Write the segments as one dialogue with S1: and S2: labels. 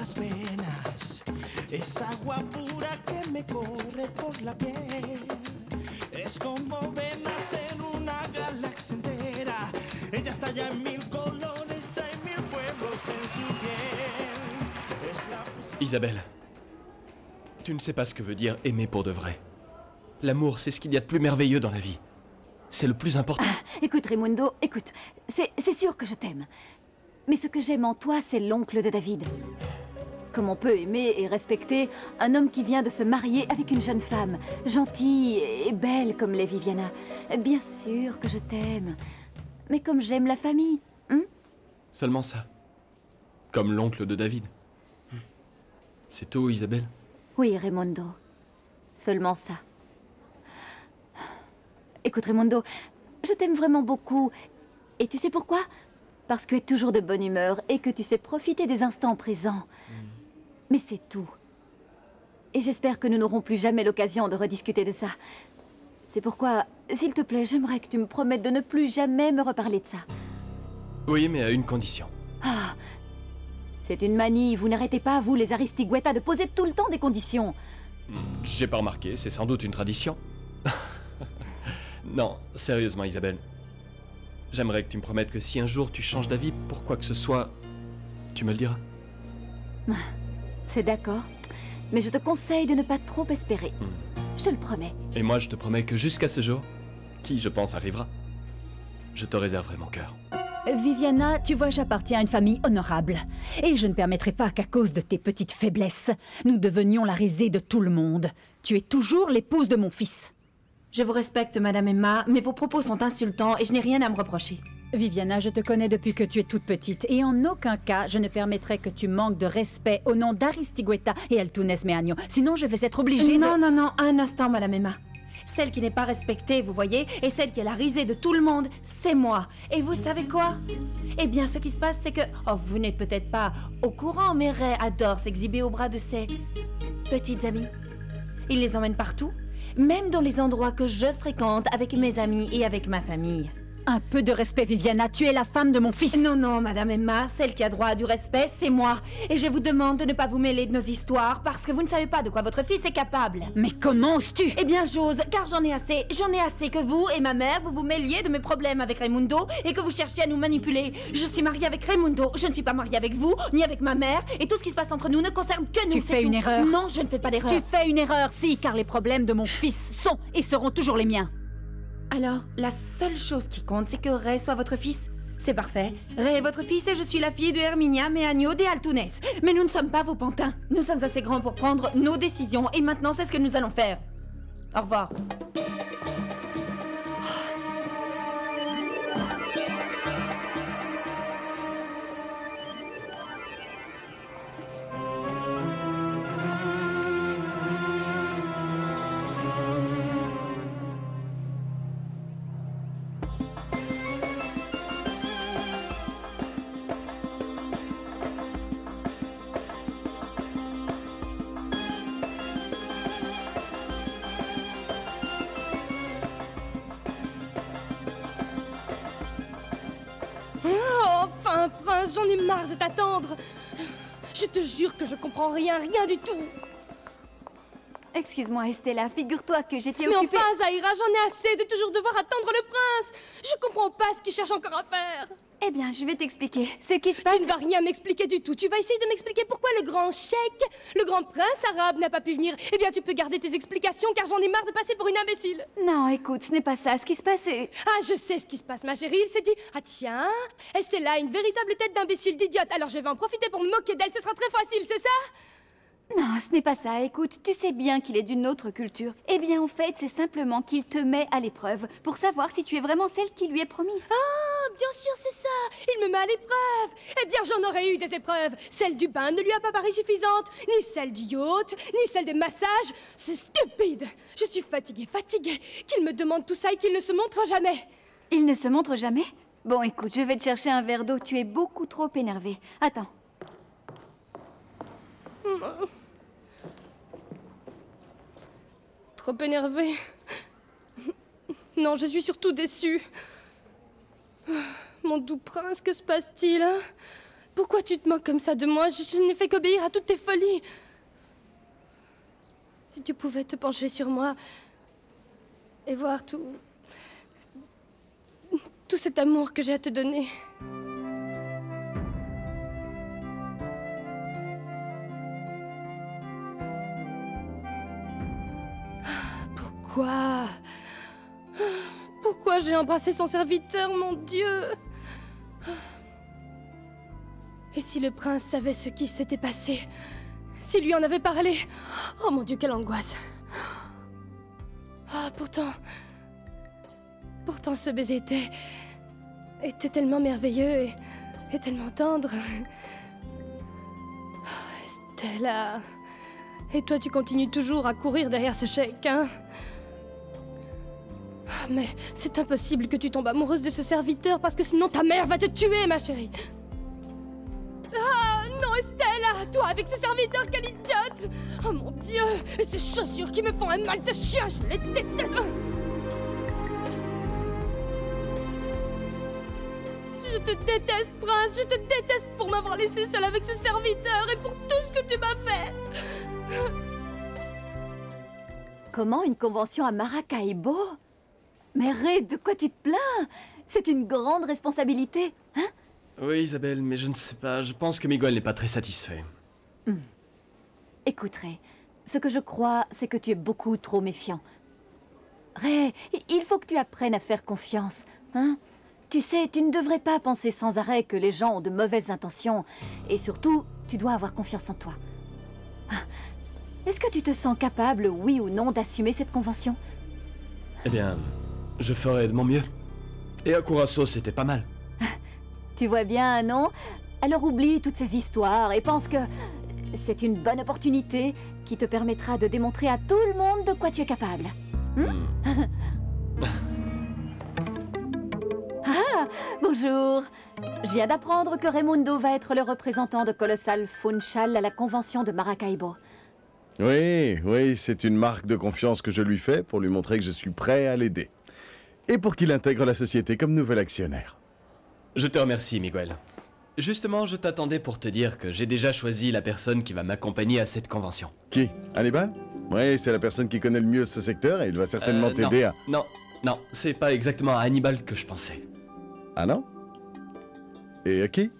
S1: las venas. Es agua pura que me corre por la piel. Es como venas en una galaxia entera. Ella está ya en mil colores, hay mil pueblos en su piel. Es la
S2: Isabelle, tu ne sais pas ce que veut dire aimer pour de vrai. L'amour, c'est ce qu'il y a de plus merveilleux dans la vie. C'est le plus important.
S3: Écoute, Raimundo, écoute, c'est c'est sûr que je t'aime. Mais ce que j'aime en toi, c'est l'oncle de David. Comme on peut aimer et respecter un homme qui vient de se marier avec une jeune femme, gentille et belle comme l'est Viviana. Bien sûr que je t'aime. Mais comme j'aime la famille, hein?
S2: Seulement ça. Comme l'oncle de David. C'est tout, Isabelle?
S3: Oui, Raimundo. Seulement ça. Écoute, Raimundo, je t'aime vraiment beaucoup. Et tu sais pourquoi? Parce que tu es toujours de bonne humeur et que tu sais profiter des instants présents. Mais c'est tout. Et j'espère que nous n'aurons plus jamais l'occasion de rediscuter de ça. C'est pourquoi, s'il te plaît, j'aimerais que tu me promettes de ne plus jamais me reparler de ça.
S2: Oui, mais à une condition.
S3: Ah C'est une manie, vous n'arrêtez pas, vous, les Aristigueta, de poser tout le temps des conditions.
S2: J'ai pas remarqué, c'est sans doute une tradition. non, sérieusement, Isabelle. J'aimerais que tu me promettes que si un jour tu changes d'avis pour quoi que ce soit, tu me le diras.
S3: C'est d'accord. Mais je te conseille de ne pas trop espérer.
S2: Hmm.
S3: Je te le promets.
S2: Et moi, je te promets que jusqu'à ce jour, qui je pense arrivera, je te réserverai mon cœur.
S4: Viviana, tu vois, j'appartiens à une famille honorable. Et je ne permettrai pas qu'à cause de tes petites faiblesses, nous devenions la risée de tout le monde. Tu es toujours l'épouse de mon fils.
S5: Je vous respecte, Madame Emma, mais vos propos sont insultants et je n'ai rien à me reprocher.
S4: Viviana, je te connais depuis que tu es toute petite, et en aucun cas je ne permettrai que tu manques de respect au nom d'Aristigueta et Altunes Meagno. Sinon, je vais être obligée
S5: Non, non, non, un instant, Madame Emma. Celle qui n'est pas respectée, vous voyez, et celle qui est la risée de tout le monde, c'est moi. Et vous savez quoi? Eh bien, ce qui se passe, c'est que... Oh, vous n'êtes peut-être pas au courant, mais Ray adore s'exhiber au bras de ses petites amies. Il les emmène partout, même dans les endroits que je fréquente avec mes amis et avec ma famille.
S4: Un peu de respect, Viviana, tu es la femme de mon fils.
S5: Non, non, Madame Emma, celle qui a droit à du respect, c'est moi. Et je vous demande de ne pas vous mêler de nos histoires parce que vous ne savez pas de quoi votre fils est capable.
S4: Mais comment oses-tu?
S5: Eh bien, j'ose, car j'en ai assez. J'en ai assez que vous et ma mère, vous vous mêliez de mes problèmes avec Raimundo et que vous cherchiez à nous manipuler. Je suis mariée avec Raimundo, je ne suis pas mariée avec vous, ni avec ma mère, et tout ce qui se passe entre nous ne concerne que nous.
S4: Tu fais
S5: tout.
S4: une erreur.
S5: Non, je ne fais pas d'erreur.
S4: Tu fais une erreur, si, car les problèmes de mon fils sont et seront toujours les miens.
S5: Alors, la seule chose qui compte, c'est que Ray soit votre fils. C'est parfait. Ray est votre fils et je suis la fille de Herminia Meagno de Altunes. Mais nous ne sommes pas vos pantins. Nous sommes assez grands pour prendre nos décisions et maintenant c'est ce que nous allons faire. Au revoir.
S6: Je comprends rien, rien du tout.
S3: Excuse-moi, Estella, figure-toi que j'étais
S6: Mais
S3: occupée...
S6: enfin, Zaira, j'en ai assez de toujours devoir attendre le prince. Je comprends pas ce qu'il cherche encore à faire.
S3: Eh bien, je vais t'expliquer. Ce qui se passe...
S6: Tu ne vas rien m'expliquer du tout. Tu vas essayer de m'expliquer pourquoi le grand cheikh, le grand prince arabe n'a pas pu venir. Eh bien, tu peux garder tes explications car j'en ai marre de passer pour une imbécile.
S3: Non, écoute, ce n'est pas ça. Ce qui se passe, c'est...
S6: Ah, je sais ce qui se passe, ma chérie. Il s'est dit Ah, tiens, Estella a une véritable tête d'imbécile, d'idiote. Alors je vais en profiter pour me moquer d'elle. Ce sera très facile, c'est ça?
S3: Non, ce n'est pas ça. Écoute, tu sais bien qu'il est d'une autre culture. Eh bien, en fait, c'est simplement qu'il te met à l'épreuve pour savoir si tu es vraiment celle qui lui est promise.
S6: Ah, bien sûr, c'est ça. Il me met à l'épreuve. Eh bien, j'en aurais eu des épreuves. Celle du bain ne lui a pas paru suffisante, ni celle du yacht, ni celle des massages. C'est stupide. Je suis fatiguée, fatiguée. Qu'il me demande tout ça et qu'il ne se montre jamais.
S3: Il ne se montre jamais? Bon, écoute, je vais te chercher un verre d'eau. Tu es beaucoup trop énervé. Attends.
S6: Trop énervée. Non, je suis surtout déçue. Mon doux prince, que se passe-t-il hein? Pourquoi tu te moques comme ça de moi? Je, je n'ai fait qu'obéir à toutes tes folies. Si tu pouvais te pencher sur moi et voir tout. tout cet amour que j'ai à te donner. Pourquoi? Pourquoi j'ai embrassé son serviteur, mon Dieu? Et si le prince savait ce qui s'était passé? S'il lui en avait parlé? Oh mon Dieu, quelle angoisse! Ah, pourtant... Pourtant, ce baiser était... était tellement merveilleux et, et tellement tendre. Oh, Stella... Et toi, tu continues toujours à courir derrière ce chèque, hein? Ah, Mais c'est impossible que tu tombes amoureuse de ce serviteur parce que sinon ta mère va te tuer, ma chérie. Ah non, Estella Toi avec ce serviteur, quelle idiote. Oh mon Dieu Et ces chaussures qui me font un mal de chien, je les déteste. Je te déteste, prince Je te déteste pour m'avoir laissé seule avec ce serviteur et pour tout ce que tu m'as fait.
S3: Comment une convention à Maracaibo? Mais Ray, de quoi tu te plains? C'est une grande responsabilité, hein?
S2: Oui, Isabelle, mais je ne sais pas. Je pense que Miguel n'est pas très satisfait.
S3: Écoute, Ray, ce que je crois, c'est que tu es beaucoup trop méfiant. Ray, il faut que tu apprennes à faire confiance, hein? Tu sais, tu ne devrais pas penser sans arrêt que les gens ont de mauvaises intentions. Et surtout, tu dois avoir confiance en toi. Ah. Est-ce que tu te sens capable, oui ou non, d'assumer cette convention?
S2: Eh bien, je ferai de mon mieux. Et à Curaçao, c'était pas mal.
S3: Tu vois bien, non? Alors oublie toutes ces histoires et pense que c'est une bonne opportunité qui te permettra de démontrer à tout le monde de quoi tu es capable.
S2: Hmm.
S3: Ah, bonjour Je viens d'apprendre que Raimundo va être le représentant de Colossal Funchal à la convention de Maracaibo.
S7: Oui, oui, c'est une marque de confiance que je lui fais pour lui montrer que je suis prêt à l'aider. Et pour qu'il intègre la société comme nouvel actionnaire.
S2: Je te remercie, Miguel. Justement, je t'attendais pour te dire que j'ai déjà choisi la personne qui va m'accompagner à cette convention.
S7: Qui? Hannibal? Oui, c'est la personne qui connaît le mieux ce secteur et il va certainement
S2: Euh,
S7: t'aider
S2: non,
S7: à...
S2: Non, non, c'est pas exactement à Hannibal que je pensais.
S7: Ah non? Et à qui?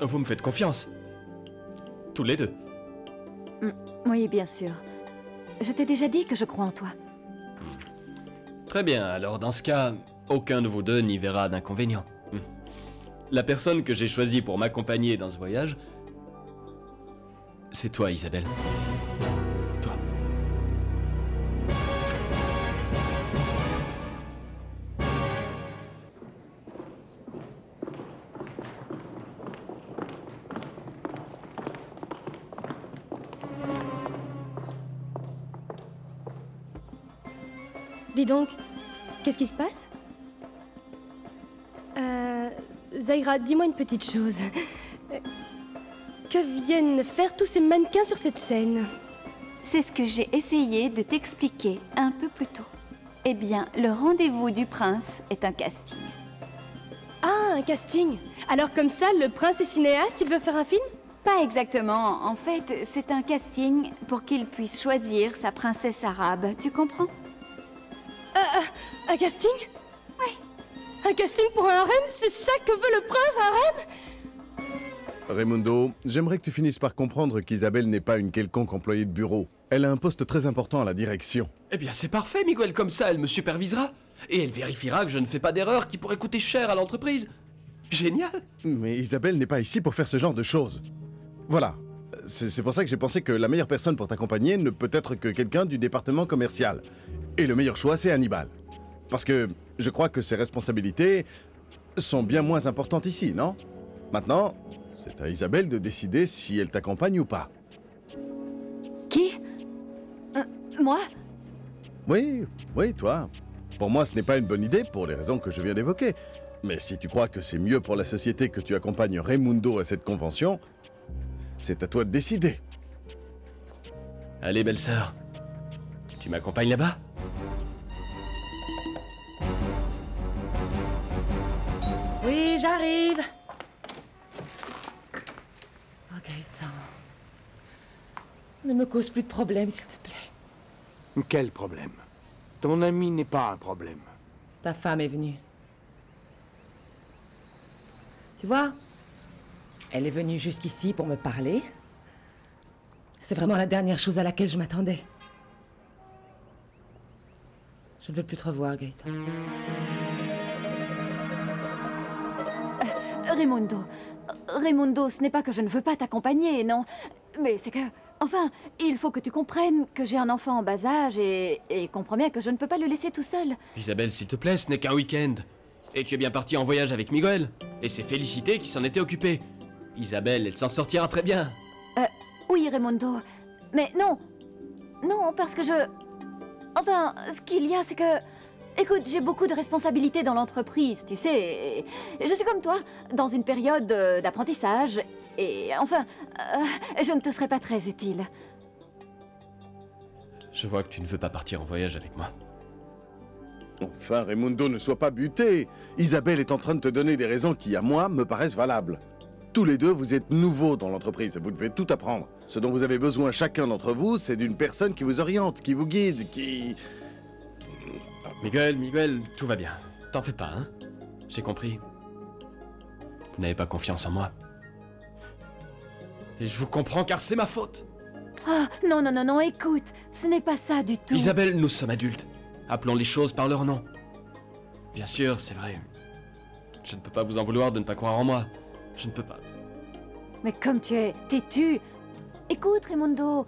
S2: Vous me faites confiance. Tous les deux.
S3: Oui, bien sûr. Je t'ai déjà dit que je crois en toi.
S2: Très bien, alors dans ce cas, aucun de vous deux n'y verra d'inconvénient. Hmm. La personne que j'ai choisie pour m'accompagner dans ce voyage, c'est toi, Isabelle.
S6: Dis donc, qu'est-ce qui se passe? Euh. Zaira, dis-moi une petite chose. Que viennent faire tous ces mannequins sur cette scène?
S3: C'est ce que j'ai essayé de t'expliquer un peu plus tôt. Eh bien, le rendez-vous du prince est un casting.
S6: Ah, un casting Alors comme ça, le prince est cinéaste, il veut faire un film?
S3: Pas exactement. En fait, c'est un casting pour qu'il puisse choisir sa princesse arabe. Tu comprends?
S6: Un casting? Oui. Un casting pour un harem C'est ça que veut le prince, un harem?
S7: Raimundo, j'aimerais que tu finisses par comprendre qu'Isabelle n'est pas une quelconque employée de bureau. Elle a un poste très important à la direction.
S2: Eh bien, c'est parfait, Miguel, comme ça, elle me supervisera. Et elle vérifiera que je ne fais pas d'erreur qui pourrait coûter cher à l'entreprise. Génial
S7: Mais Isabelle n'est pas ici pour faire ce genre de choses. Voilà. C'est c'est pour ça que j'ai pensé que la meilleure personne pour t'accompagner ne peut être que quelqu'un du département commercial. Et le meilleur choix, c'est Hannibal. Parce que je crois que ses responsabilités sont bien moins importantes ici, non? Maintenant, c'est à Isabelle de décider si elle t'accompagne ou pas.
S3: Qui? Euh, Moi?
S7: Oui, oui, toi. Pour moi, ce n'est pas une bonne idée pour les raisons que je viens d'évoquer. Mais si tu crois que c'est mieux pour la société que tu accompagnes Raimundo à cette convention, c'est à toi de décider.
S2: Allez, belle sœur. Tu m'accompagnes là-bas?
S5: J'arrive.
S8: Gaëtan. Ne me cause plus de problème, s'il te plaît.
S9: Quel problème? Ton ami n'est pas un problème.
S8: Ta femme est venue. Tu vois Elle est venue jusqu'ici pour me parler. C'est vraiment la dernière chose à laquelle je m'attendais. Je ne veux plus te revoir, Gaëtan.
S3: Raimundo, Raimundo, ce n'est pas que je ne veux pas t'accompagner, non? Mais c'est que... Enfin, il faut que tu comprennes que j'ai un enfant en bas âge et, et comprends bien que je ne peux pas le laisser tout seul.
S2: Isabelle, s'il te plaît, ce n'est qu'un week-end. Et tu es bien parti en voyage avec Miguel. Et c'est Félicité qui s'en était occupée. Isabelle, elle s'en sortira très bien.
S3: Oui, Raimundo. Mais non. Non, parce que je... Enfin, ce qu'il y a, c'est que... Écoute, j'ai beaucoup de responsabilités dans l'entreprise, tu sais. Je suis comme toi, dans une période euh, d'apprentissage. Et enfin, euh, je ne te serai pas très utile.
S2: Je vois que tu ne veux pas partir en voyage avec moi.
S7: Enfin, Raimundo, ne sois pas buté. Isabelle est en train de te donner des raisons qui, à moi, me paraissent valables. Tous les deux, vous êtes nouveaux dans l'entreprise et vous devez tout apprendre. Ce dont vous avez besoin chacun d'entre vous, c'est d'une personne qui vous oriente, qui vous guide, qui...
S2: Miguel, Miguel, tout va bien. T'en fais pas, hein J'ai compris. Vous n'avez pas confiance en moi. Et je vous comprends car c'est ma faute.
S3: Ah, non, non, non, non, écoute, ce n'est pas ça du tout.
S2: Isabelle, nous sommes adultes. Appelons les choses par leur nom. Bien sûr, c'est vrai. Je ne peux pas vous en vouloir de ne pas croire en moi. Je ne peux pas.
S3: Mais comme tu es têtu... Écoute, Raimundo...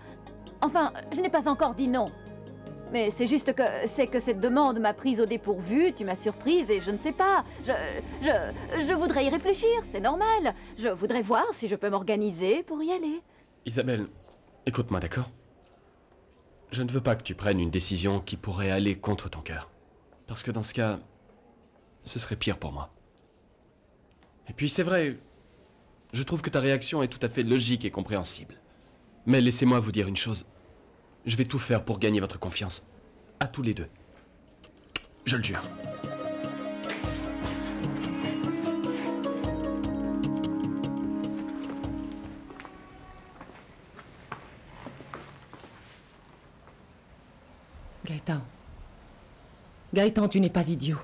S3: Enfin, je n'ai pas encore dit non. Mais c'est juste que c'est que cette demande m'a prise au dépourvu, tu m'as surprise et je ne sais pas. Je, je, je voudrais y réfléchir, c'est normal. Je voudrais voir si je peux m'organiser pour y aller.
S2: Isabelle, écoute-moi, d'accord? Je ne veux pas que tu prennes une décision qui pourrait aller contre ton cœur. Parce que dans ce cas, ce serait pire pour moi. Et puis c'est vrai, je trouve que ta réaction est tout à fait logique et compréhensible. Mais laissez-moi vous dire une chose. Je vais tout faire pour gagner votre confiance. À tous les deux. Je le jure.
S8: Gaëtan. Gaëtan, tu n'es pas idiot.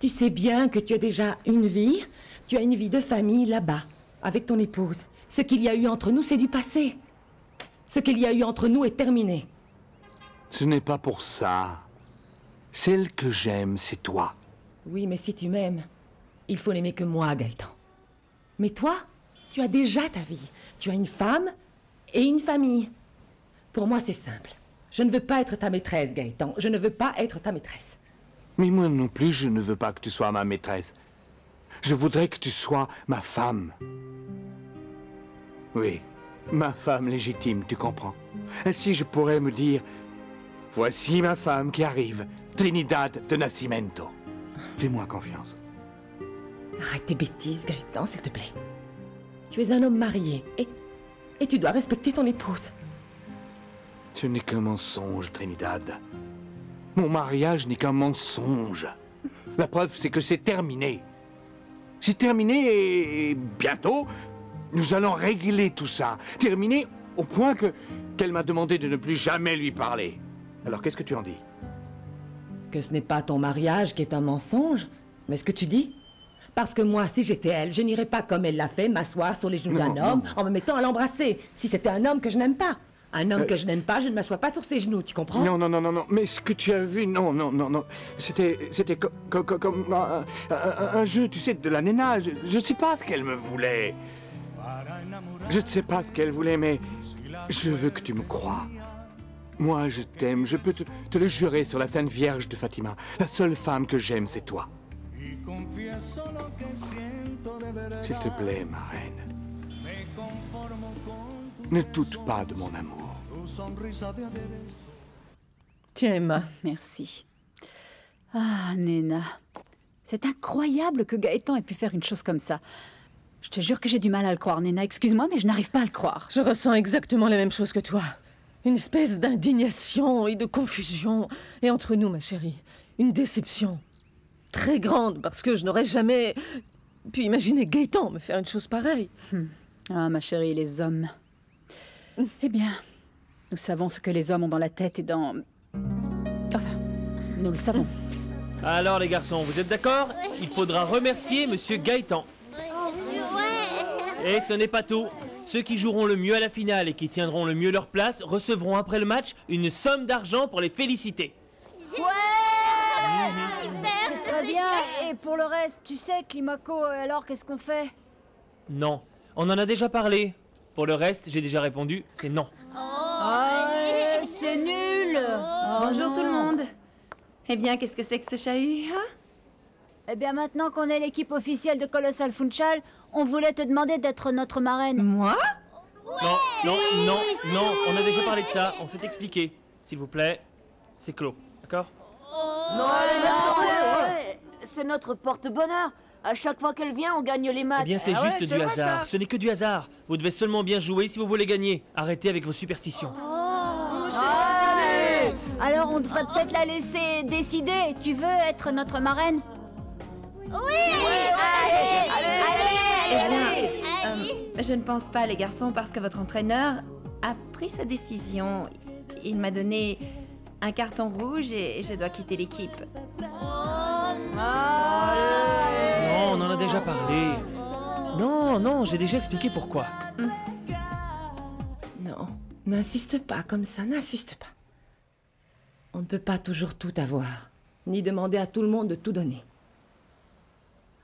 S8: Tu sais bien que tu as déjà une vie, tu as une vie de famille là-bas, avec ton épouse. Ce qu'il y a eu entre nous, c'est du passé. Ce qu'il y a eu entre nous est terminé.
S9: Ce n'est pas pour ça. Celle que j'aime, c'est toi.
S8: Oui, mais si tu m'aimes, il faut n'aimer que moi, Gaëtan. Mais toi, tu as déjà ta vie. Tu as une femme et une famille. Pour moi, c'est simple. Je ne veux pas être ta maîtresse, Gaëtan. Je ne veux pas être ta maîtresse.
S9: Mais moi non plus, je ne veux pas que tu sois ma maîtresse. Je voudrais que tu sois ma femme. Oui, ma femme légitime, tu comprends. Ainsi, je pourrais me dire, voici ma femme qui arrive, Trinidad de Nascimento. Fais-moi confiance.
S8: Arrête tes bêtises, Gaëtan, s'il te plaît. Tu es un homme marié et, et tu dois respecter ton épouse.
S9: Ce n'est qu'un mensonge, Trinidad. Mon mariage n'est qu'un mensonge. La preuve, c'est que c'est terminé. C'est terminé et bientôt, nous allons régler tout ça. Terminé au point que qu'elle m'a demandé de ne plus jamais lui parler. Alors qu'est-ce que tu en dis?
S8: Que ce n'est pas ton mariage qui est un mensonge, mais ce que tu dis Parce que moi, si j'étais elle, je n'irais pas comme elle l'a fait, m'asseoir sur les genoux d'un homme en me mettant à l'embrasser. Si c'était un homme que je n'aime pas. Un homme que je n'aime pas, je ne m'assois pas sur ses genoux, tu comprends?
S9: Non, non, non, non, non. Mais ce que tu as vu, non, non, non, non. C'était, c'était co- co- co- comme un, un- un jeu, tu sais, de la néna. Je ne sais pas ce qu'elle me voulait. Je ne sais pas ce qu'elle voulait, mais je veux que tu me crois. Moi, je t'aime. Je peux te, te le jurer sur la Sainte Vierge de Fatima. La seule femme que j'aime, c'est toi. S'il te plaît, ma reine. Ne doute pas de mon amour.
S4: Tiens, Emma. Merci. Ah, Nena. C'est incroyable que Gaëtan ait pu faire une chose comme ça. Je te jure que j'ai du mal à le croire, Nena. Excuse-moi, mais je n'arrive pas à le croire.
S10: Je ressens exactement la même chose que toi. Une espèce d'indignation et de confusion. Et entre nous, ma chérie, une déception. Très grande, parce que je n'aurais jamais... Puis imaginez Gaëtan me faire une chose pareille.
S4: Ah, ma chérie, les hommes. Eh bien, nous savons ce que les hommes ont dans la tête et dans... Enfin, nous le savons.
S11: Alors les garçons, vous êtes d'accord? Il faudra remercier Monsieur Gaëtan. Et ce n'est pas tout. Ceux qui joueront le mieux à la finale et qui tiendront le mieux leur place recevront après le match une somme d'argent pour les féliciter.
S12: Très bien. Et pour le reste, tu sais, Climaco, alors qu'est-ce qu'on fait?
S11: Non, on en a déjà parlé. Pour le reste, j'ai déjà répondu, c'est non.
S12: Ah, c'est nul
S5: Bonjour tout le monde. Eh bien, qu'est-ce que c'est que ce chahut hein?
S12: Eh bien, maintenant qu'on est l'équipe officielle de Colossal Funchal, on voulait te demander d'être notre marraine.
S5: Moi
S11: Non, non, non, non, on a déjà parlé de ça, on s'est expliqué. S'il vous plaît, c'est clos, d'accord
S12: Non, C'est notre porte-bonheur. À chaque fois qu'elle vient, on gagne les matchs.
S11: Eh bien, c'est
S12: Ah
S11: juste du hasard.
S12: ça.
S11: Ce n'est que du hasard. Vous devez seulement bien jouer si vous voulez gagner. Arrêtez avec vos superstitions.
S12: Ah, Alors, on devrait peut-être la laisser décider. Tu veux être notre marraine? Oui, Allez,
S5: Eh
S12: allez,
S5: bien, euh, je ne pense pas, les garçons, parce que votre entraîneur a pris sa décision. Il m'a donné un carton rouge et je dois quitter l'équipe.
S11: Non, on en a déjà parlé. Non, non, j'ai déjà expliqué pourquoi.
S8: Non, n'insiste pas comme ça, n'insiste pas. On ne peut pas toujours tout avoir, ni demander à tout le monde de tout donner.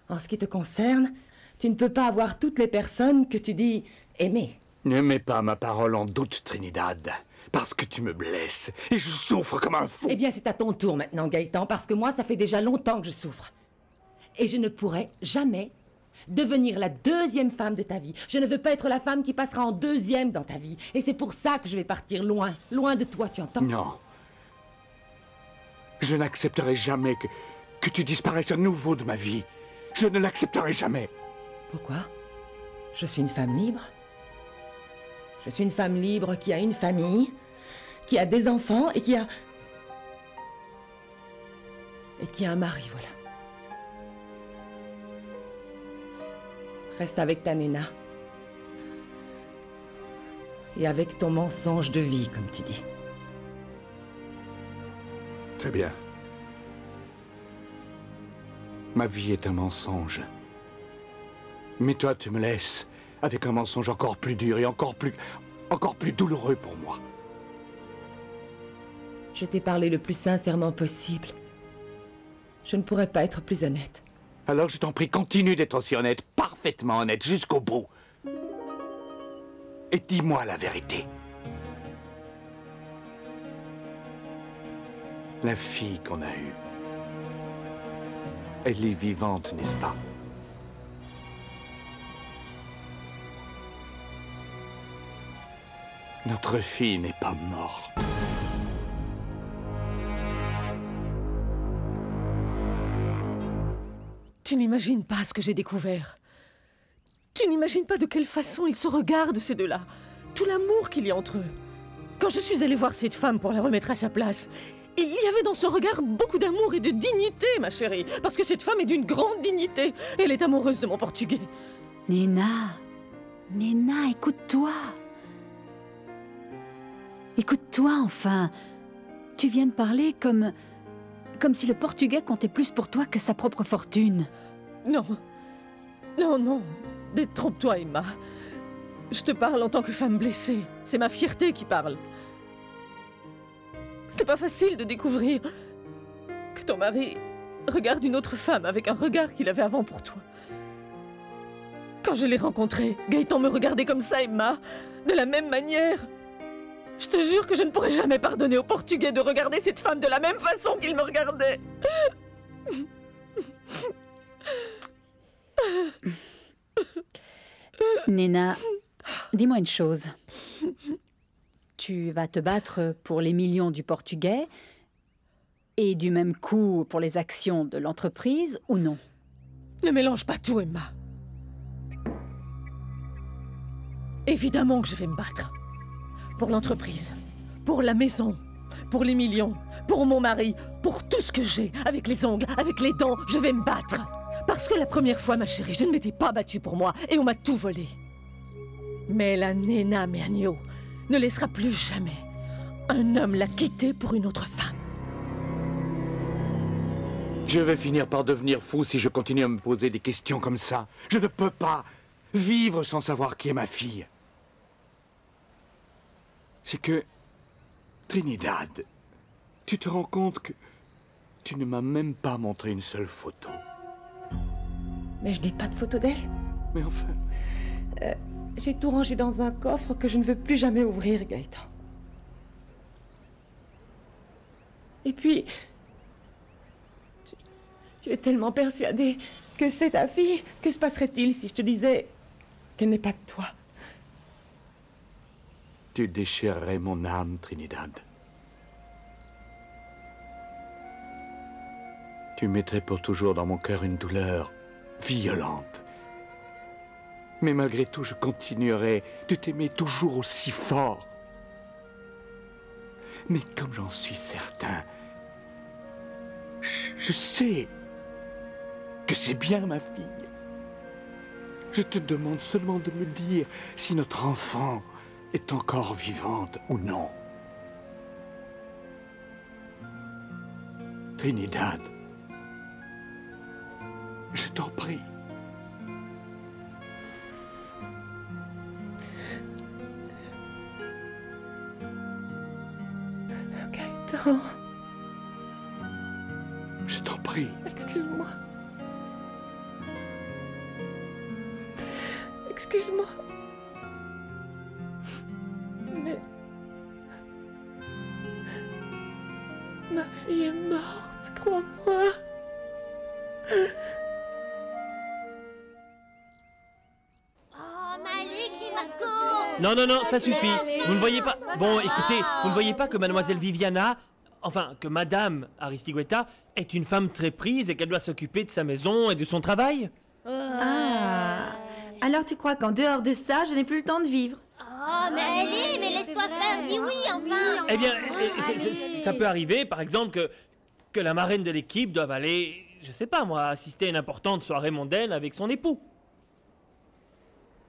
S8: En ce qui te concerne, tu ne peux pas avoir toutes les personnes que tu dis aimer.
S9: Ne mets pas ma parole en doute, Trinidad. Parce que tu me blesses et je souffre comme un fou.
S8: Eh bien, c'est à ton tour maintenant, Gaëtan, parce que moi, ça fait déjà longtemps que je souffre. Et je ne pourrai jamais devenir la deuxième femme de ta vie. Je ne veux pas être la femme qui passera en deuxième dans ta vie. Et c'est pour ça que je vais partir loin, loin de toi, tu entends?
S9: Non. Je n'accepterai jamais que, que tu disparaisses à nouveau de ma vie. Je ne l'accepterai jamais.
S8: Pourquoi? Je suis une femme libre. Je suis une femme libre qui a une famille, qui a des enfants et qui a... Et qui a un mari, voilà. Reste avec ta Nena. Et avec ton mensonge de vie, comme tu dis.
S9: Très bien. Ma vie est un mensonge. Mais toi, tu me laisses avec un mensonge encore plus dur et encore plus... encore plus douloureux pour moi.
S8: Je t'ai parlé le plus sincèrement possible. Je ne pourrais pas être plus honnête.
S9: Alors je t'en prie, continue d'être aussi honnête, parfaitement honnête, jusqu'au bout. Et dis-moi la vérité. La fille qu'on a eue, elle est vivante, n'est-ce pas Notre fille n'est pas morte.
S10: Tu n'imagines pas ce que j'ai découvert. Tu n'imagines pas de quelle façon ils se regardent, ces deux-là. Tout l'amour qu'il y a entre eux. Quand je suis allée voir cette femme pour la remettre à sa place, il y avait dans ce regard beaucoup d'amour et de dignité, ma chérie. Parce que cette femme est d'une grande dignité. Elle est amoureuse de mon portugais.
S4: Nena, Nena, écoute-toi. Écoute-toi enfin. Tu viens de parler comme. comme si le portugais comptait plus pour toi que sa propre fortune.
S10: Non. Non, non. Détrompe-toi, Emma. Je te parle en tant que femme blessée. C'est ma fierté qui parle. C'était pas facile de découvrir que ton mari regarde une autre femme avec un regard qu'il avait avant pour toi. Quand je l'ai rencontré, Gaëtan me regardait comme ça, Emma, de la même manière. Je te jure que je ne pourrais jamais pardonner au Portugais de regarder cette femme de la même façon qu'il me regardait.
S4: Nena, dis-moi une chose. Tu vas te battre pour les millions du portugais et du même coup pour les actions de l'entreprise ou non?
S10: Ne mélange pas tout, Emma. Évidemment que je vais me battre. Pour l'entreprise, pour la maison, pour les millions, pour mon mari, pour tout ce que j'ai, avec les ongles, avec les dents, je vais me battre. Parce que la première fois, ma chérie, je ne m'étais pas battue pour moi et on m'a tout volé. Mais la Nena Meagno ne laissera plus jamais un homme la quitter pour une autre femme.
S9: Je vais finir par devenir fou si je continue à me poser des questions comme ça. Je ne peux pas vivre sans savoir qui est ma fille. C'est que... Trinidad, tu te rends compte que tu ne m'as même pas montré une seule photo.
S8: Mais je n'ai pas de photo d'elle.
S9: Mais enfin...
S8: Euh, J'ai tout rangé dans un coffre que je ne veux plus jamais ouvrir, Gaëtan. Et puis... Tu, es tellement persuadé que c'est ta fille. Que se passerait-il si je te disais qu'elle n'est pas de toi?
S9: Tu déchirerais mon âme, Trinidad. Tu mettrais pour toujours dans mon cœur une douleur violente. Mais malgré tout, je continuerai de t'aimer toujours aussi fort. Mais comme j'en suis certain, je, sais que c'est bien ma fille. Je te demande seulement de me dire si notre enfant est encore vivante ou non. Trinidad, je t'en prie. Je t'en prie.
S8: excuse-moi. Excuse-moi. Mais... Ma fille est morte, crois-moi.
S11: Non, non, non, ça suffit. Vous ne voyez pas. Bon, écoutez, vous ne voyez pas que Mademoiselle Viviana, enfin, que Madame Aristigueta est une femme très prise et qu'elle doit s'occuper de sa maison et de son travail
S5: Ah. Alors tu crois qu'en dehors de ça, je n'ai plus le temps de vivre?
S12: Oh, mais allez, mais laisse-toi faire, dis oui, enfin.
S11: Eh bien, c'est- ça peut arriver, par exemple, que, que la marraine de l'équipe doive aller, je sais pas moi, assister à une importante soirée mondaine avec son époux.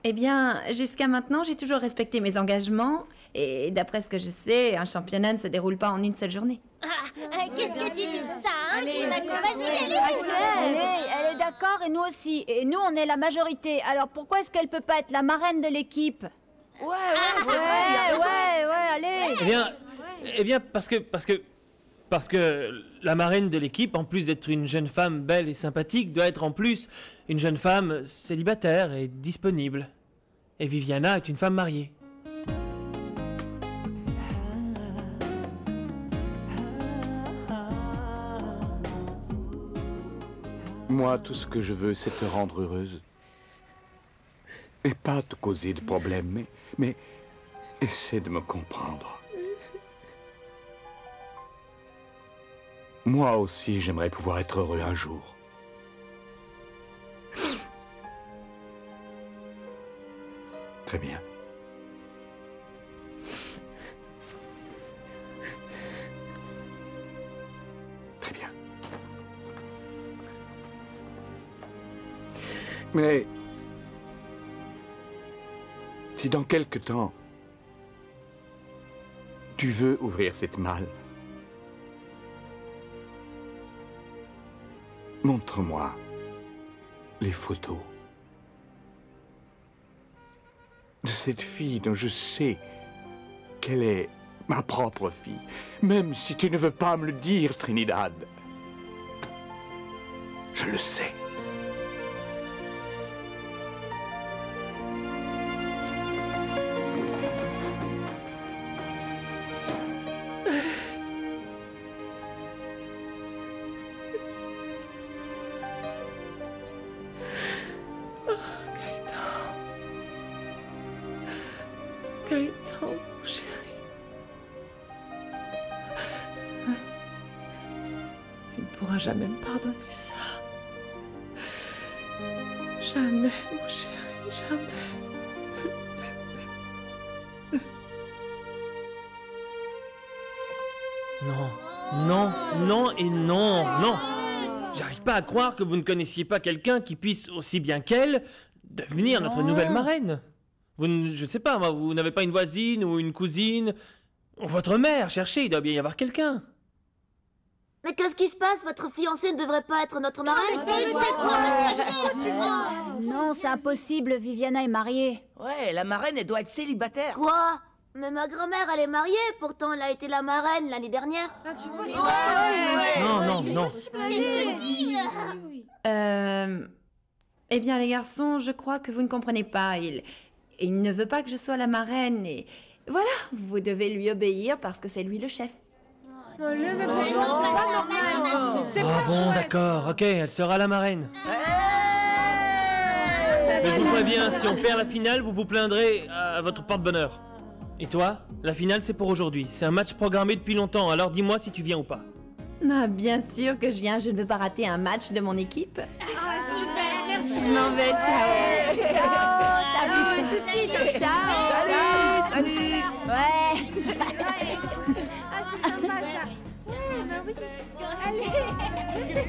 S5: Eh bien, jusqu'à maintenant, j'ai toujours respecté mes engagements. Et d'après ce que je sais, un championnat ne se déroule pas en une seule journée.
S12: Ah, euh, Qu'est-ce que tu dis de ça, hein, Vas-y, allez,
S13: Elle est, elle est d'accord et nous aussi. Et nous, on est la majorité. Alors pourquoi est-ce qu'elle peut pas être la marraine de l'équipe? Ouais, ouais, ouais, ouais, ouais, allez.
S11: Eh bien, eh bien parce que parce que parce que la marraine de l'équipe, en plus d'être une jeune femme belle et sympathique, doit être en plus une jeune femme célibataire et disponible. Et Viviana est une femme mariée.
S9: Moi, tout ce que je veux, c'est te rendre heureuse. Et pas te causer de problèmes, mais, mais essaie de me comprendre. Moi aussi, j'aimerais pouvoir être heureux un jour. Très bien. Très bien. Mais si dans quelque temps tu veux ouvrir cette malle, montre-moi les photos de cette fille dont je sais qu'elle est ma propre fille, même si tu ne veux pas me le dire, Trinidad. Je le sais.
S11: Non, non, non et non, non. J'arrive pas à croire que vous ne connaissiez pas quelqu'un qui puisse, aussi bien qu'elle, devenir notre nouvelle marraine. Vous, ne- je sais pas, moi, vous n'avez pas une voisine ou une cousine ou Votre mère, cherchez, il doit bien y avoir quelqu'un.
S14: Mais qu'est-ce qui se passe? Votre fiancée ne devrait pas être notre marraine?
S13: Non, c'est impossible, Viviana est mariée.
S15: Ouais, la marraine, elle doit être célibataire.
S14: Quoi? Mais ma grand-mère, elle est mariée, pourtant elle a été la marraine l'année dernière.
S11: Non, non, non.
S5: Euh... Eh bien, les garçons, je crois que vous ne comprenez pas. Il... Il ne veut pas que je sois la marraine et... Voilà, vous devez lui obéir parce que c'est lui le chef.
S6: Oh,
S11: Ah bon, d'accord, ok, elle sera la marraine. Mais je vous préviens, si on perd la finale, vous vous plaindrez à votre porte-bonheur. Et toi, la finale c'est pour aujourd'hui. C'est un match programmé depuis longtemps, alors dis-moi si tu viens ou pas.
S5: Ah, bien sûr que je viens, je ne veux pas rater un match de mon équipe.
S6: Ah, super, merci.
S5: Je m'en vais, ciao.
S13: Ciao, salut.
S5: tout de suite, ciao.
S13: Ciao.
S5: Salut.
S13: Ouais.
S6: Ah, c'est sympa ça. Ouais, bah oui. Allez.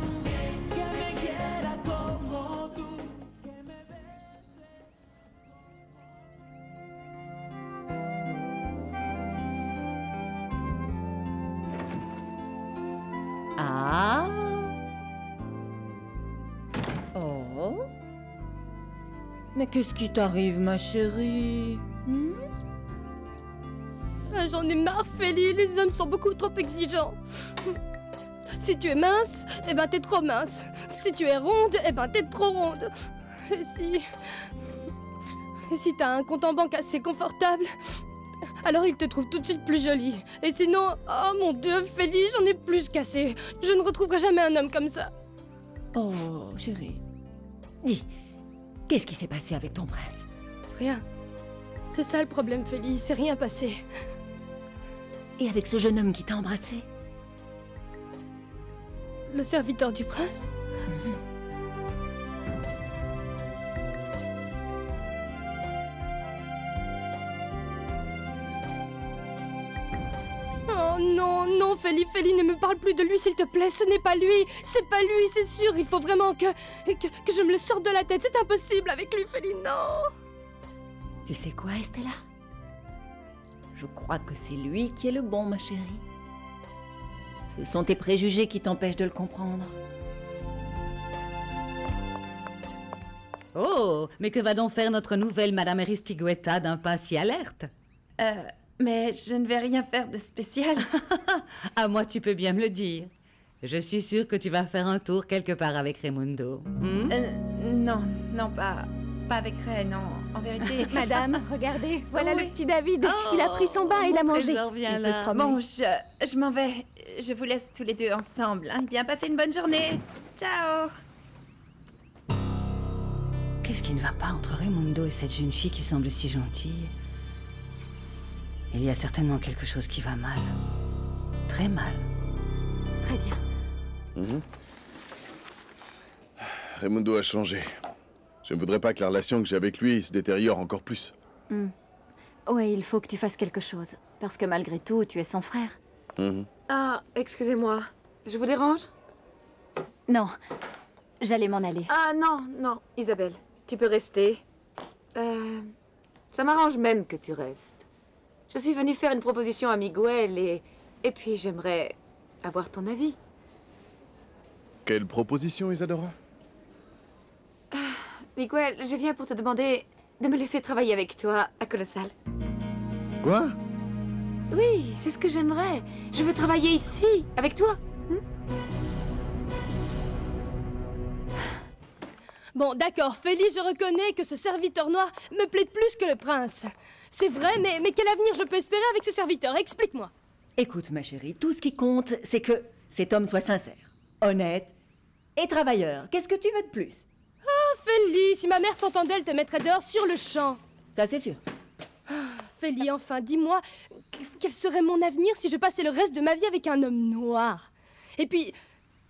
S8: Mais qu'est-ce qui t'arrive, ma chérie
S6: Ah, J'en ai marre, Feli, les hommes sont beaucoup trop exigeants. Si tu es mince, eh ben t'es trop mince. Si tu es ronde, eh ben t'es trop ronde. Et si... Et si t'as un compte en banque assez confortable, alors il te trouve tout de suite plus jolie. Et sinon, oh mon dieu, Feli, j'en ai plus qu'assez. Je ne retrouverai jamais un homme comme ça.
S8: Oh, chérie. Dis, qu'est-ce qui s'est passé avec ton prince?
S6: Rien. C'est ça le problème, Feli, il s'est rien passé.
S8: Et avec ce jeune homme qui t'a embrassé?
S6: Le serviteur du prince? Non, non, Feli, Feli, ne me parle plus de lui, s'il te plaît, ce n'est pas lui, c'est pas lui, c'est sûr, il faut vraiment que, que, que je me le sorte de la tête, c'est impossible avec lui, Feli, non
S8: Tu sais quoi, Estella? Je crois que c'est lui qui est le bon, ma chérie. Ce sont tes préjugés qui t'empêchent de le comprendre.
S16: Oh, mais que va donc faire notre nouvelle Madame Aristigueta d'un pas si alerte?
S5: Euh, mais je ne vais rien faire de spécial.
S16: À moi, tu peux bien me le dire. Je suis sûre que tu vas faire un tour quelque part avec Raimundo. hmm?
S5: Euh, non, non, pas, pas avec Ray, non, en vérité.
S17: Madame, regardez, voilà
S5: Oh
S17: le petit David. il a pris son bain, il a mangé. peut se.
S5: Bon, je, je m'en vais. Je vous laisse tous les deux ensemble. Hein. Bien passer une bonne journée. Ciao.
S16: Qu'est-ce qui ne va pas entre Raimundo et cette jeune fille qui semble si gentille? Il y a certainement quelque chose qui va mal. Très mal.
S3: Très bien.
S7: Mhm. Raimundo a changé. Je ne voudrais pas que la relation que j'ai avec lui se détériore encore plus.
S3: Hmm. Oui, il faut que tu fasses quelque chose. Parce que malgré tout, tu es son frère.
S7: Mhm.
S18: Ah, excusez-moi. Je vous dérange?
S3: Non, j'allais m'en aller.
S18: Ah non, non, Isabelle, tu peux rester. Euh, ça m'arrange même que tu restes. Je suis venue faire une proposition à Miguel et... Et puis j'aimerais avoir ton avis.
S7: Quelle proposition, Isadora?
S18: Miguel, je viens pour te demander de me laisser travailler avec toi à Colossal.
S7: Quoi?
S18: Oui, c'est ce que j'aimerais. Je veux travailler ici, avec toi.
S6: Bon, d'accord, Feli, je reconnais que ce serviteur noir me plaît plus que le prince. C'est vrai, mais, mais quel avenir je peux espérer avec ce serviteur? Explique-moi.
S8: Écoute, ma chérie, tout ce qui compte, c'est que cet homme soit sincère, honnête et travailleur. Qu'est-ce que tu veux de plus?
S6: Ah, Feli, si ma mère t'entendait, elle te mettrait dehors sur le champ.
S8: Ça, c'est sûr.
S6: Feli, enfin, dis-moi, quel serait mon avenir si je passais le reste de ma vie avec un homme noir? Et puis,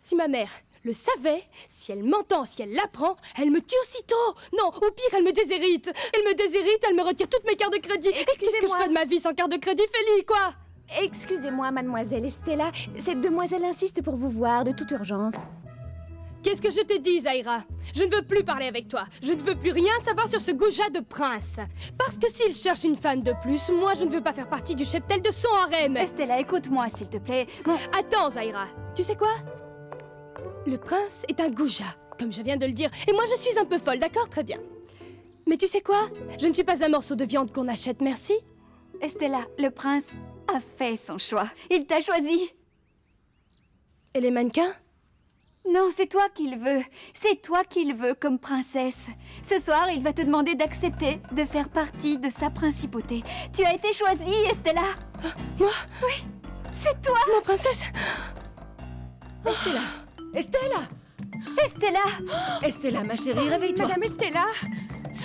S6: si ma mère le savait, si elle m'entend, si elle l'apprend, elle me tue aussitôt Non, ou pire, elle me déshérite Elle me déshérite, elle me retire toutes mes cartes de crédit Et qu'est-ce que je ferais de ma vie sans carte de crédit, Feli, quoi?
S17: Excusez-moi, mademoiselle Estella. Cette demoiselle insiste pour vous voir de toute urgence.
S6: Qu'est-ce que je te dis, Zaira? Je ne veux plus parler avec toi. Je ne veux plus rien savoir sur ce goujat de prince. Parce que s'il cherche une femme de plus, moi je ne veux pas faire partie du cheptel de son harem.
S3: Estella, écoute-moi, s'il te plaît. Bon,
S6: Attends, Zaira. Tu sais quoi? Le prince est un goujat, comme je viens de le dire. Et moi je suis un peu folle, d'accord? Très bien. Mais tu sais quoi? Je ne suis pas un morceau de viande qu'on achète, merci.
S3: Estella, le prince a fait son choix. Il t'a choisi.
S6: Et les mannequins?
S3: Non, c'est toi qu'il veut. C'est toi qu'il veut comme princesse. Ce soir, il va te demander d'accepter de faire partie de sa principauté. Tu as été choisie, Estella.
S6: Moi?
S3: Oui, c'est toi.
S6: Ma princesse?
S8: Estella Estella
S3: Estella
S8: Estella, ma chérie, réveille-toi
S17: Madame Estella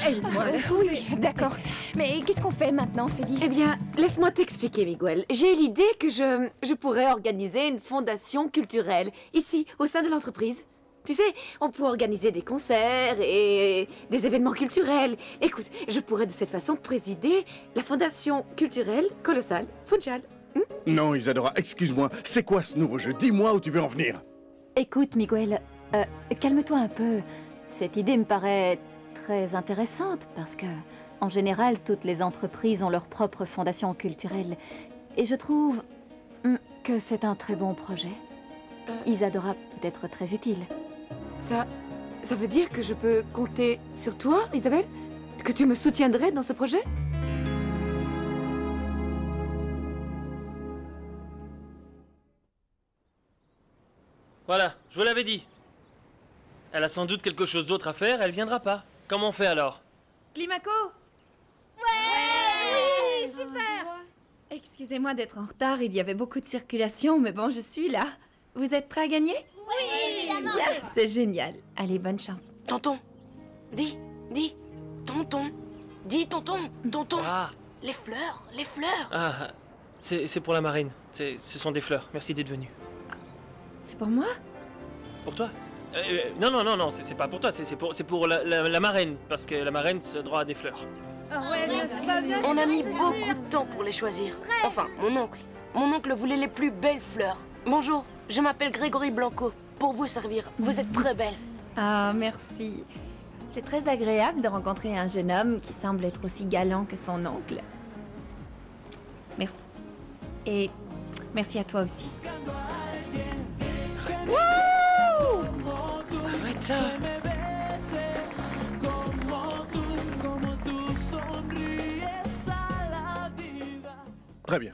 S8: Aide-moi.
S17: Oui, d'accord. Mais qu'est-ce qu'on fait maintenant, Célie
S18: Eh bien, laisse-moi t'expliquer, Miguel. J'ai l'idée que je, je pourrais organiser une fondation culturelle, ici, au sein de l'entreprise. Tu sais, on pourrait organiser des concerts et des événements culturels. Écoute, je pourrais de cette façon présider la fondation culturelle colossale Funchal.
S7: Non, Isadora, excuse-moi. C'est quoi ce nouveau jeu? Dis-moi où tu veux en venir.
S3: Écoute, Miguel, euh, calme-toi un peu. Cette idée me paraît très intéressante parce que, en général, toutes les entreprises ont leur propre fondation culturelle. Et je trouve hum, que c'est un très bon projet. Isadora peut être très utile.
S18: Ça, ça veut dire que je peux compter sur toi, Isabelle? Que tu me soutiendrais dans ce projet?
S11: Voilà, je vous l'avais dit. Elle a sans doute quelque chose d'autre à faire, elle viendra pas. Comment on fait alors?
S5: Climaco
S17: Oui,
S5: super Excusez-moi d'être en retard, il y avait beaucoup de circulation, mais bon, je suis là. Vous êtes prêts à gagner?
S14: Oui,
S5: C'est génial. Allez, bonne chance.
S19: Tonton, dis, dis, tonton, dis tonton, tonton.
S11: Ah,
S19: Les fleurs, les fleurs.
S11: ah c'est pour la marine. Ce sont des fleurs. Merci d'être venu.
S5: C'est pour moi?
S11: Pour toi? Euh, euh, Non, non, non, non, c'est pas pour toi, c'est pour, la, la- la marraine, parce que la marraine se droit à des fleurs.
S19: On a mis beaucoup de temps pour les choisir. Enfin, mon oncle. Mon oncle voulait les plus belles fleurs. Bonjour, je m'appelle Grégory Blanco. Pour vous servir, vous êtes très belle.
S5: Ah, merci. C'est très agréable de rencontrer un jeune homme qui semble être aussi galant que son oncle. Merci. Et merci à toi aussi.
S19: Arrête ça.
S7: Très bien.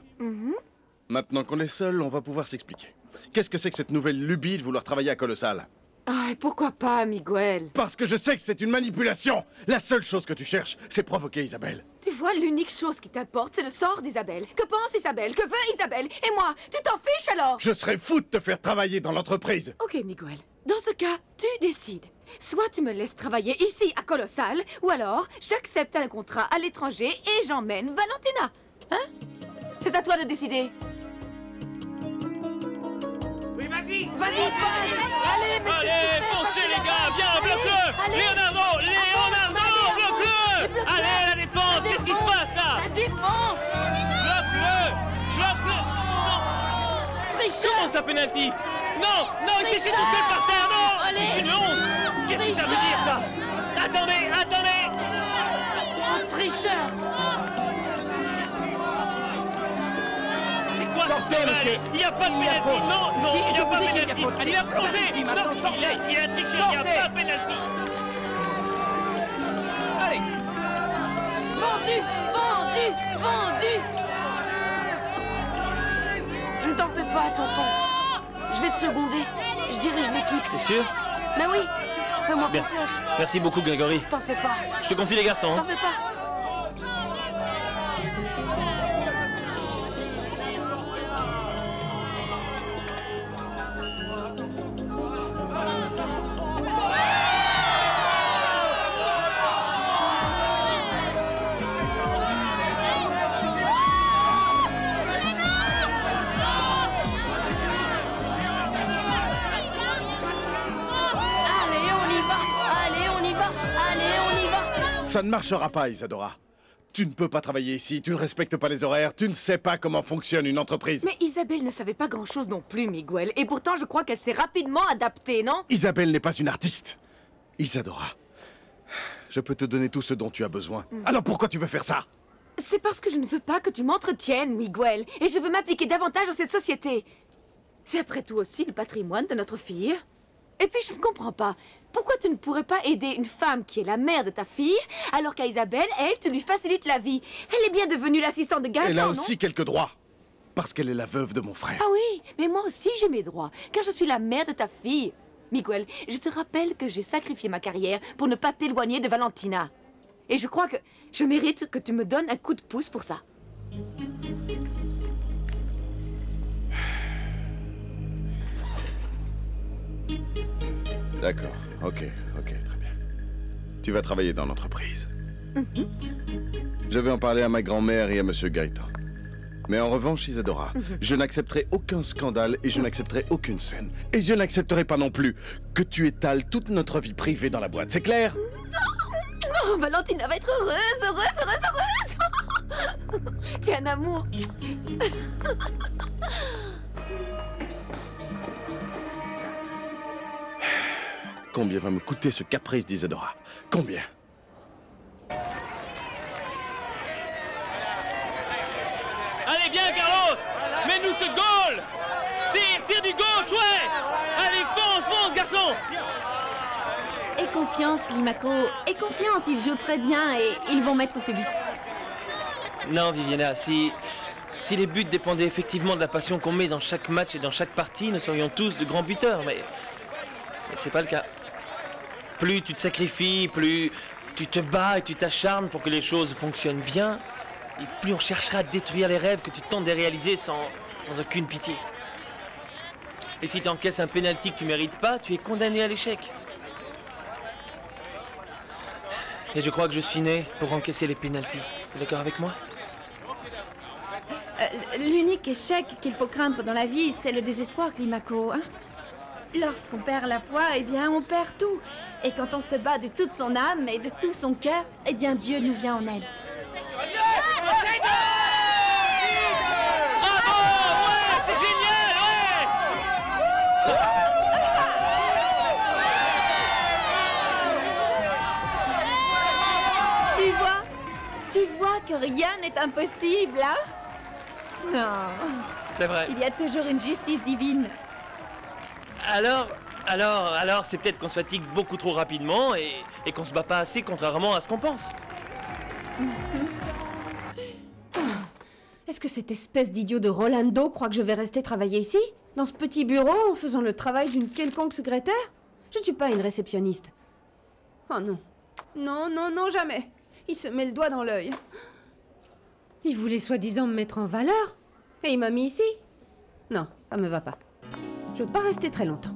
S7: Maintenant qu'on est seul, on va pouvoir s'expliquer. Qu'est-ce que c'est que cette nouvelle lubie de vouloir travailler à Colossal?
S18: Ah, et pourquoi pas, Miguel?
S7: Parce que je sais que c'est une manipulation La seule chose que tu cherches, c'est provoquer Isabelle.
S18: Tu vois, l'unique chose qui t'importe, c'est le sort d'Isabelle. Que pense Isabelle? Que veut Isabelle? Et moi Tu t'en fiches alors?
S7: Je serais fou de te faire travailler dans l'entreprise
S18: Ok, Miguel. Dans ce cas, tu décides. Soit tu me laisses travailler ici à Colossal, ou alors j'accepte un contrat à l'étranger et j'emmène Valentina. Hein? C'est à toi de décider.
S9: Vas-y
S18: passe. Allez, mais
S11: Allez, foncez les gars, bien, bloque-le. Leonardo, Leonardo, bloque-le. Allez, la défense, qu'est-ce qui se passe là
S19: La défense.
S11: Bloque-le Bloque-le.
S19: Tricheur
S11: Comment ça, penalty Non, non, il s'est tout seul par terre, non.
S19: Allez.
S11: C'est une honte. Qu'est-ce que ça veut dire, ça Attendez, attendez.
S19: Oh, tricheur
S9: Sortez, monsieur.
S11: Il n'y a pas de
S9: Il y a
S11: pénalty
S9: faute.
S11: Non, non,
S9: Si,
S11: il n'y
S9: je
S11: a pas de
S9: y
S11: pénalty Il a plongé Non,
S9: maintenant,
S11: il
S9: sortez.
S11: a, il a triché, il n'y a
S9: Sortez.
S11: pas pénalty
S9: Allez
S19: Vendu Vendu Vendu Ne t'en fais pas, tonton. Je vais te seconder. Je dirige l'équipe.
S11: T'es sûr?
S19: Mais oui Fais-moi confiance.
S11: Merci beaucoup, Grégory.
S19: T'en fais pas.
S11: Je te confie les garçons.
S19: T'en
S11: hein.
S19: fais pas.
S7: Ça ne marchera pas, Isadora. Tu ne peux pas travailler ici, tu ne respectes pas les horaires, tu ne sais pas comment fonctionne une entreprise.
S18: Mais Isabelle ne savait pas grand-chose non plus, Miguel. Et pourtant, je crois qu'elle s'est rapidement adaptée, non?
S7: Isabelle n'est pas une artiste. Isadora, je peux te donner tout ce dont tu as besoin. Alors pourquoi tu veux faire ça?
S18: C'est parce que je ne veux pas que tu m'entretiennes, Miguel. Et je veux m'appliquer davantage dans cette société. C'est après tout aussi le patrimoine de notre fille. Et puis, je ne comprends pas. Pourquoi tu ne pourrais pas aider une femme qui est la mère de ta fille, alors qu'à Isabelle, elle, tu lui facilites la vie? Elle est bien devenue l'assistante de Gaëtan,
S7: Elle a
S18: non?
S7: aussi quelques droits. Parce qu'elle est la veuve de mon frère.
S18: Ah oui, mais moi aussi j'ai mes droits, car je suis la mère de ta fille. Miguel, je te rappelle que j'ai sacrifié ma carrière pour ne pas t'éloigner de Valentina. Et je crois que je mérite que tu me donnes un coup de pouce pour ça.
S7: D'accord, ok, ok, très bien. Tu vas travailler dans l'entreprise.
S18: Mhm.
S7: Je vais en parler à ma grand-mère et à Monsieur Gaëtan. Mais en revanche, Isadora,
S18: Mhm.
S7: je n'accepterai aucun scandale et je n'accepterai aucune scène. Et je n'accepterai pas non plus que tu étales toute notre vie privée dans la boîte, c'est clair?
S18: Oh, Valentina va être heureuse, heureuse, heureuse, heureuse Tu es un amour
S7: Combien va me coûter ce caprice d'Isadora? Combien?
S11: Allez, bien, Carlos Mets-nous ce goal Tire, tire du gauche, ouais Allez, fonce, fonce, garçon
S5: Aie confiance, Climaco. Aie confiance, ils jouent très bien et ils vont mettre ce but.
S11: Non, Viviana, si... Si les buts dépendaient effectivement de la passion qu'on met dans chaque match et dans chaque partie, nous serions tous de grands buteurs, mais... Mais c'est pas le cas. Plus tu te sacrifies, plus tu te bats et tu t'acharnes pour que les choses fonctionnent bien, et plus on cherchera à détruire les rêves que tu tentes de réaliser sans, sans aucune pitié. Et si tu encaisses un pénalty que tu mérites pas, tu es condamné à l'échec. Et je crois que je suis né pour encaisser les pénaltys. T'es d'accord avec moi?
S5: Euh, L'unique échec qu'il faut craindre dans la vie, c'est le désespoir, Climaco. Hein? Lorsqu'on perd la foi, eh bien, on perd tout. Et quand on se bat de toute son âme et de tout son cœur, eh bien, Dieu nous vient en aide.
S11: C'est génial,
S5: Tu vois Tu vois que rien n'est impossible, hein? Non.
S11: C'est vrai.
S5: Il y a toujours une justice divine.
S11: Alors, alors, alors, c'est peut-être qu'on se fatigue beaucoup trop rapidement et, qu'on se bat pas assez contrairement à ce qu'on pense.
S6: Est-ce que cette espèce d'idiot de Rolando croit que je vais rester travailler ici Dans ce petit bureau, en faisant le travail d'une quelconque secrétaire? Je ne suis pas une réceptionniste. Oh non. Non, non, non, jamais. Il se met le doigt dans l'œil. Il voulait soi-disant me mettre en valeur. Et il m'a mis ici. Non, ça me va pas. Je veux pas rester très longtemps.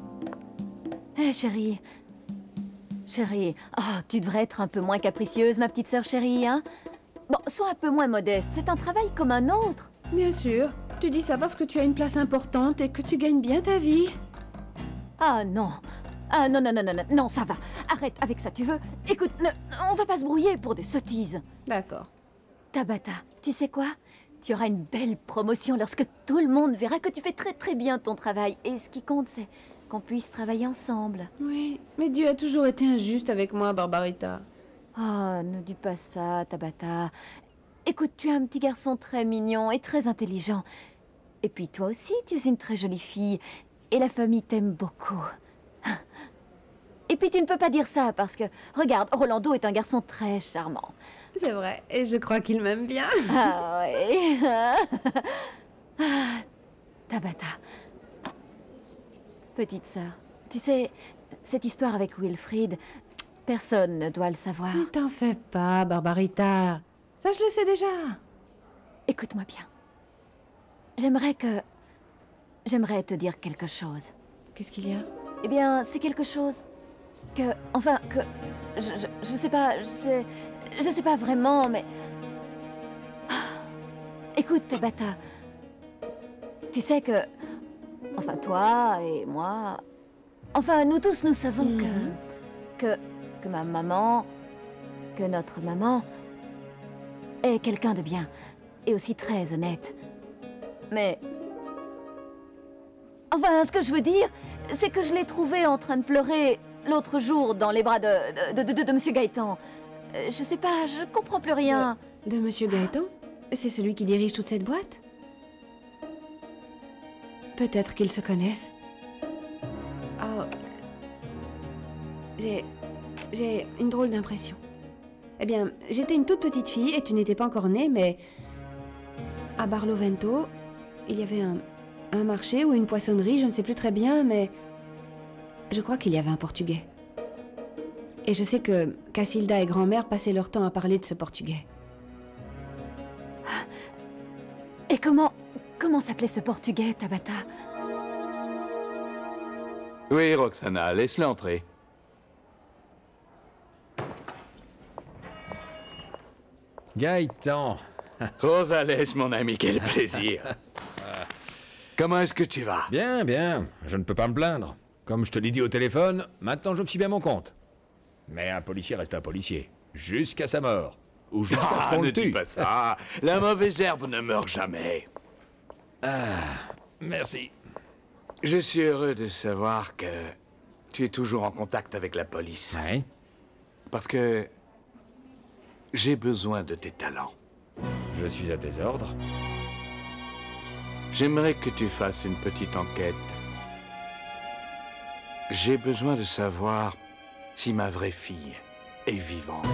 S3: Eh, chérie. Chérie, oh, tu devrais être un peu moins capricieuse, ma petite sœur chérie, hein Bon, sois un peu moins modeste, c'est un travail comme un autre.
S6: Bien sûr. Tu dis ça parce que tu as une place importante et que tu gagnes bien ta vie.
S3: Ah non. Ah non, non, non, non, non, non, ça va. Arrête avec ça, tu veux Écoute, ne- on va pas se brouiller pour des sottises.
S6: D'accord.
S3: Tabata, tu sais quoi? Tu auras une belle promotion lorsque tout le monde verra que tu fais très très bien ton travail. Et ce qui compte, c'est qu'on puisse travailler ensemble.
S6: Oui, mais Dieu a toujours été injuste avec moi, Barbarita.
S3: Oh, ne dis pas ça, Tabata. Écoute, tu es un petit garçon très mignon et très intelligent. Et puis toi aussi, tu es une très jolie fille. Et la famille t'aime beaucoup. Et puis tu ne peux pas dire ça parce que, regarde, Rolando est un garçon très charmant.
S6: C'est vrai, et je crois qu'il m'aime bien.
S3: Ah oui. Ah, Tabata. Petite sœur, tu sais, cette histoire avec Wilfried, personne ne doit le savoir.
S6: Ne t'en fais pas, Barbarita. Ça, je le sais déjà.
S3: Écoute-moi bien. J'aimerais que... J'aimerais te dire quelque chose.
S6: Qu'est-ce qu'il y a?
S3: Eh bien, c'est quelque chose que... Enfin, que... Je, je, je sais pas, je sais... Je sais pas vraiment, mais... Ah. Écoute, Tabata. Tu sais que... Enfin, toi et moi... Enfin, nous tous, nous savons
S6: Mhm.
S3: que... Que... Que ma maman... Que notre maman... est quelqu'un de bien. Et aussi très honnête. Mais... Enfin, ce que je veux dire, c'est que je l'ai trouvé en train de pleurer l'autre jour dans les bras de, de, de, de Monsieur Gaëtan. Euh, Je sais pas, je comprends plus rien.
S20: De Monsieur Gaëtan C'est celui qui dirige toute cette boîte Peut-être qu'ils se connaissent. Oh. J'ai. J'ai une drôle d'impression. Eh bien, j'étais une toute petite fille et tu n'étais pas encore née, mais. À Barlovento, il y avait un, un marché ou une poissonnerie, je ne sais plus très bien, mais. Je crois qu'il y avait un portugais. Et je sais que Cassilda et grand-mère passaient leur temps à parler de ce portugais.
S3: Et comment... Comment s'appelait ce portugais, Tabata?
S9: Oui, Roxana, laisse-le entrer.
S21: Gaëtan
S9: Rosales, mon ami, quel plaisir Comment est-ce que tu vas?
S21: Bien, bien, je ne peux pas me plaindre. Comme je te l'ai dit au téléphone, maintenant je me suis bien mon compte. Mais un policier reste un policier, jusqu'à sa mort. Ou jusqu'à ce
S9: Ah,
S21: qu'on
S9: ne
S21: le
S9: dis
S21: tue.
S9: pas ça. La mauvaise herbe ne meurt jamais.
S21: Ah, merci.
S9: Je suis heureux de savoir que tu es toujours en contact avec la police.
S21: Oui.
S9: Parce que j'ai besoin de tes talents.
S21: Je suis à tes ordres.
S9: J'aimerais que tu fasses une petite enquête. J'ai besoin de savoir si ma vraie fille est vivante.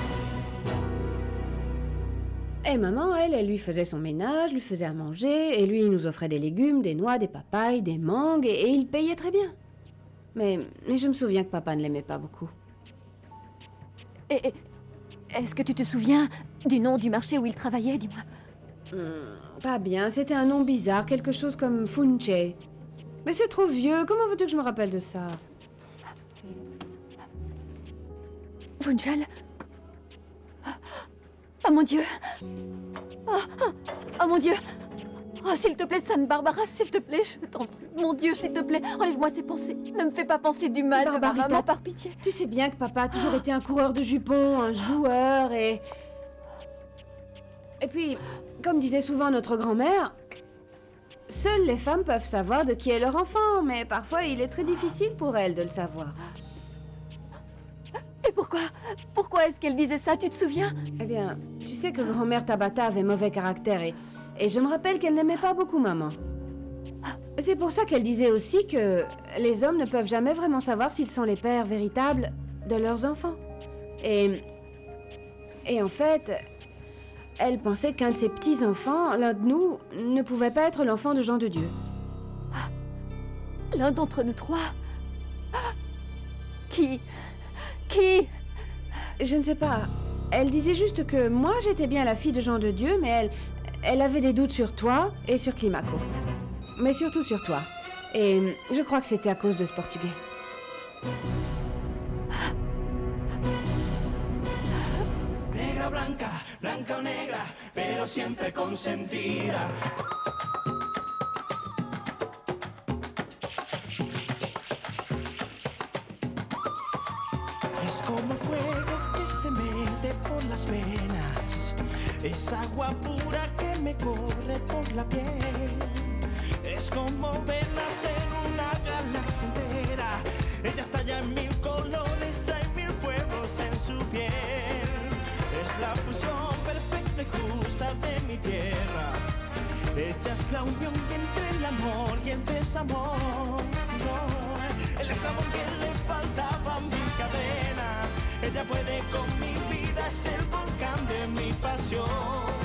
S20: Et maman, elle, elle lui faisait son ménage, lui faisait à manger, et lui, il nous offrait des légumes, des noix, des papayes, des mangues, et, et il payait très bien. Mais, mais je me souviens que papa ne l'aimait pas beaucoup.
S3: Et... et- Est-ce que tu te souviens du nom du marché où il travaillait, dis-moi?
S20: Hmm, pas bien, c'était un nom bizarre, quelque chose comme Funche. Mais c'est trop vieux, comment veux-tu que je me rappelle de ça?
S3: Oh mon Dieu Oh, oh, oh mon Dieu Oh, s'il te plaît, San Barbara, s'il te plaît, je t'en prie. Mon Dieu, s'il te plaît, enlève-moi ces pensées. Ne me fais pas penser du mal maman, par pitié.
S20: Tu sais bien que papa a toujours été un coureur de jupons, un joueur et... Et puis, comme disait souvent notre grand-mère, seules les femmes peuvent savoir de qui est leur enfant, mais parfois il est très difficile pour elles de le savoir.
S3: Et pourquoi Pourquoi est-ce qu'elle disait ça, tu te souviens?
S20: Eh bien, tu sais que grand-mère Tabata avait mauvais caractère et, et je me rappelle qu'elle n'aimait pas beaucoup maman. C'est pour ça qu'elle disait aussi que les hommes ne peuvent jamais vraiment savoir s'ils sont les pères véritables de leurs enfants. Et. Et en fait, elle pensait qu'un de ses petits-enfants, l'un de nous, ne pouvait pas être l'enfant de Jean de Dieu.
S3: L'un d'entre nous trois Qui
S20: Je ne sais pas. Elle disait juste que moi j'étais bien la fille de Jean de Dieu, mais elle, elle avait des doutes sur toi et sur Climaco. Mais surtout sur toi. Et je crois que c'était à cause de ce portugais.
S1: Negra blanca, blanca negra, pero siempre consentida. Es agua pura que me corre por la piel. Es como ver nacer una galaxia entera. Ella estalla en mil colores, hay mil pueblos en su piel. Es la fusión perfecta y justa de mi tierra. Ella es la unión entre el amor y el desamor. El amor que le faltaba a mí. Ella puede con mi vida, es el volcán de mi pasión.